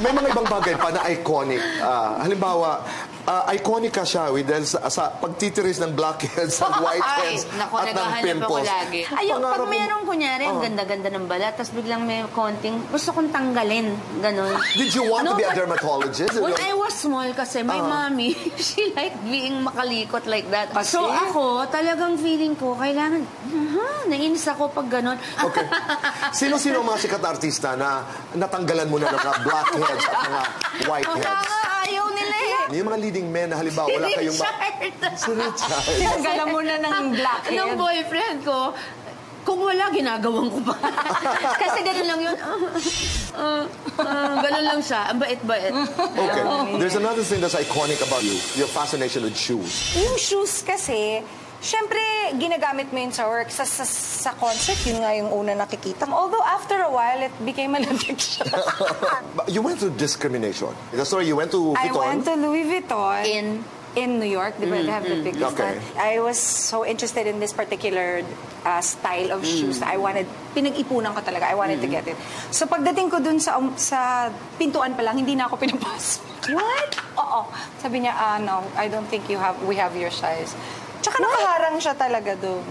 May mga ibang bagay pa na iconic. Ah, halimbawa, ah, iconic ka siya with dahil sa, sa pagtitiris ng blackheads at Ay, whiteheads naku, at ng naghahanap ako pimples. lagi. Ayun, Pangarap pag mo- mayroong kunyari, ang Oh. ganda-ganda ng balat, tapos biglang may konting, gusto kong tanggalin. Ganon. Did you want to No, be a but dermatologist? When I was small kasi, my mommy, she liked being makalikot like that. So ako, talagang feeling ko, kailangan, uh nainis ako pag ganon. Okay. Sino-sino ang mga sikat na artista na natanggalan mo na ng mga blackheads at mga whiteheads? Yung mga leading men na halimbawa wala kayong... Ma- Richard. si Richard. Tinanggalan mo na ng blackhead. Nung boyfriend ko, kung wala, ginagawan ko pa. Kasi ganun lang yun. Uh, uh, ganun lang siya. Ang bait-bait. Okay. There's another thing that's iconic about you. Your fascination with shoes. Yung shoes kasi, syempre, ginagamit mo yun sa work. Sa, sa, sa concert, yun nga yung una nakikita. mo. Although, after a while, it became siya. But you went through discrimination. The story, you went to I Vuitton. went to Louis Vuitton. In? in New York, di ba? They have the big Okay. stand. I was so interested in this particular uh, style of shoes na I wanted, pinag-ipunan ko talaga. I wanted to get it. So pagdating ko dun sa, um, sa pintuan pa lang, hindi na ako pinapasok. What? Oo. Sabi niya, ah, no, I don't think you have, we have your size. Tsaka nakaharang siya talaga dun.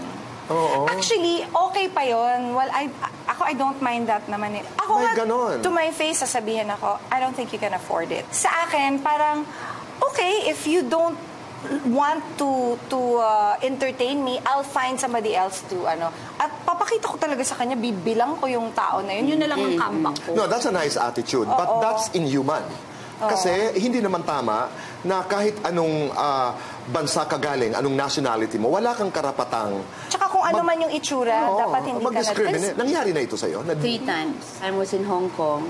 Oo. Actually, okay pa yon. Well, I, ako, I don't mind that naman eh. Ako May nga, ganon. to my face, sasabihin ako, I don't think you can afford it. Sa akin, parang, okay, if you don't want to to uh, entertain me, I'll find somebody else to ano. At papakita ko talaga sa kanya, bibilang ko yung tao na yun. Yun na lang ang comeback ko. No, that's a nice attitude. But Oo. that's inhuman. Kasi hindi naman tama na kahit anong ah, bansa ka galing, anong nationality mo, wala kang karapatang Tsaka kung ano man yung itsura, Oo, dapat hindi ka na... mag-discriminate. Nangyari na ito sa'yo? Na, Three times. I was in Hong Kong.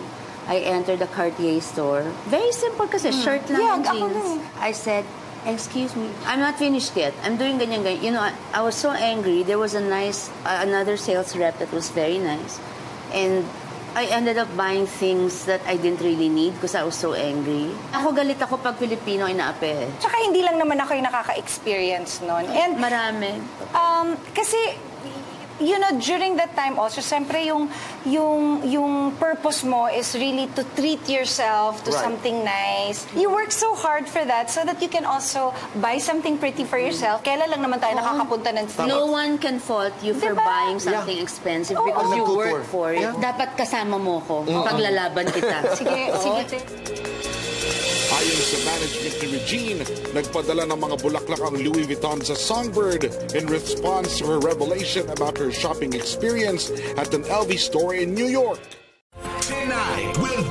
I entered the Cartier store. Very simple kasi, shirt lang Yeah, and ako jeans. I said, excuse me, I'm not finished yet. I'm doing ganyan, ganyan. You know, I, I was so angry. There was a nice, uh, another sales rep that was very nice. And I ended up buying things that I didn't really need because I was so angry. Ako galit ako pag Filipino inaape. Tsaka hindi lang naman ako yung nakaka-experience nun. And Marami. Um, kasi, you know, during that time also, siyempre yung, yung, yung purpose mo is really to treat yourself to Right. something nice. You work so hard for that so that you can also buy something pretty for yourself. Kailan lang naman tayo nakakapunta ng No one can fault you for Diba? buying something expensive Oo. because you Nagtutour. work for it. Yeah. Dapat kasama mo ko. Paglalaban kita. Sige, sige. Ayon sa management ni Regine, nagpadala ng mga bulaklak ang Louis Vuitton sa Songbird in response to her revelation about her shopping experience at an LV store in New York. Tonight with